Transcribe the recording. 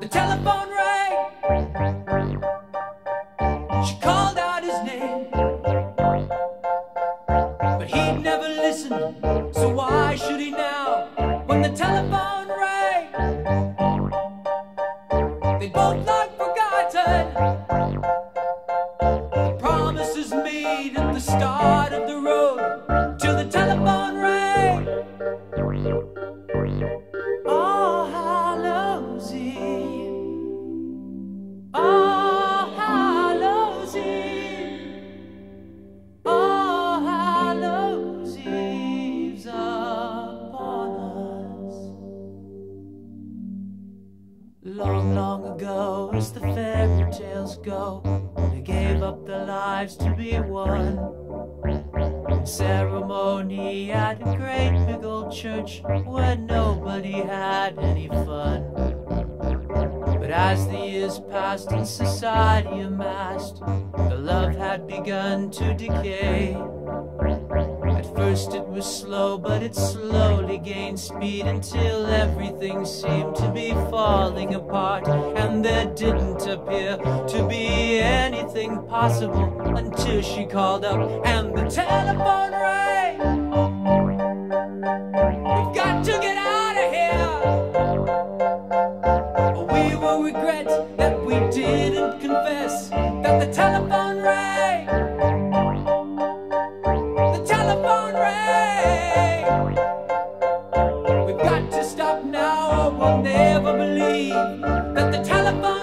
The telephone rang. She called out his name. But he'd never listen, so why should he now? When the telephone rang, they both long forgotten the promises made at the start of the road till the telephone rang. Long, long ago, as the fairy tales go, they gave up their lives to be one. Ceremony at a great big old church where nobody had any fun. But as the years passed and society amassed, the love had begun to decay. First it was slow, but it slowly gained speed until everything seemed to be falling apart. And there didn't appear to be anything possible until she called up and the telephone rang. We've got to get out of here. We will regret that we didn't confess that the telephone We've got to stop now or we'll never believe that the telephone